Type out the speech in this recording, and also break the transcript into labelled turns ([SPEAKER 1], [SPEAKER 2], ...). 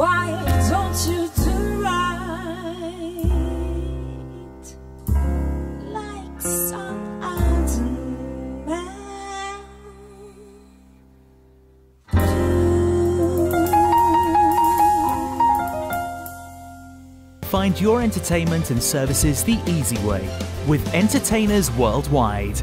[SPEAKER 1] Why don't you do right Like some other man do?
[SPEAKER 2] Find your entertainment and services the easy way with entertainers worldwide.